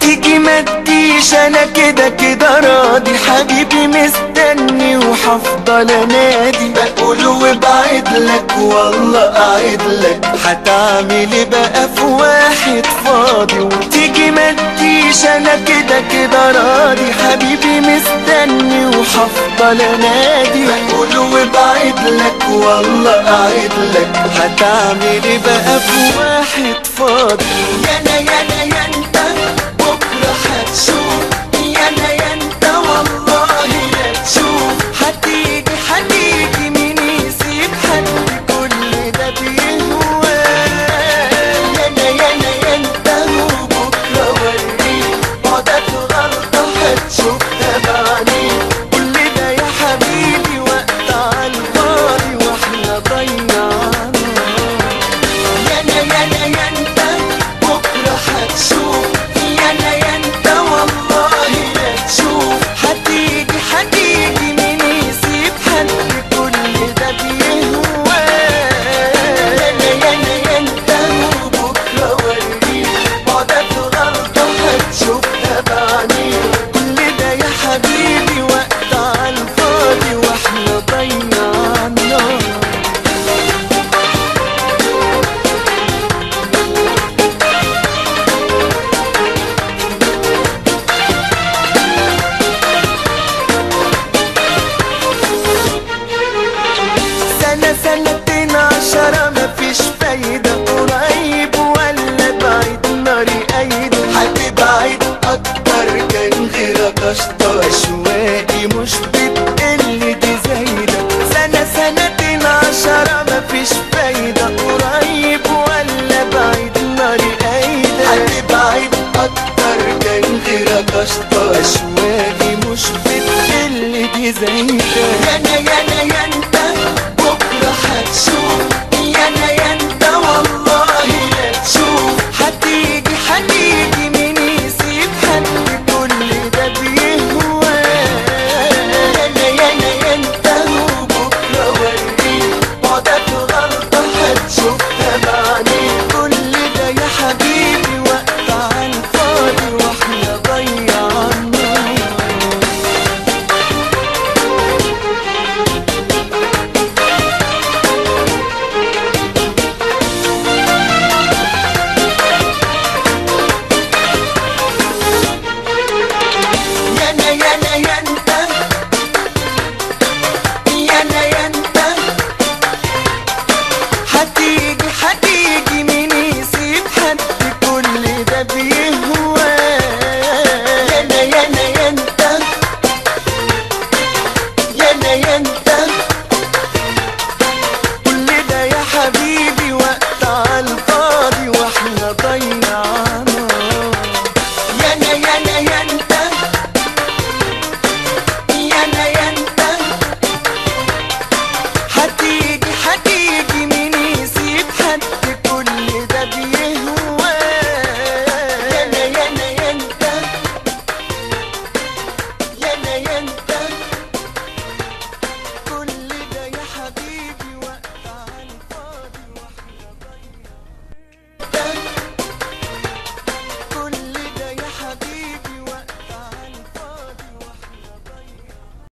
تيجي ما تجيش أنا كده كده راضي حبيبي مستني وحفضل انادي بقول وبعد لك والله اعد لك. هتعمل إيه بقى في واحد فاضي؟ وتيجي أنا كده راضي حبيبي مستني وحفضل انادي بقول وبعد لك والله اعد لك. هتعمل إيه بقى في واحد فاضي؟ يا أنا يا حتى رجال غيرك اشطش يا بيهوى يانا يانا ينتا يانا ينتا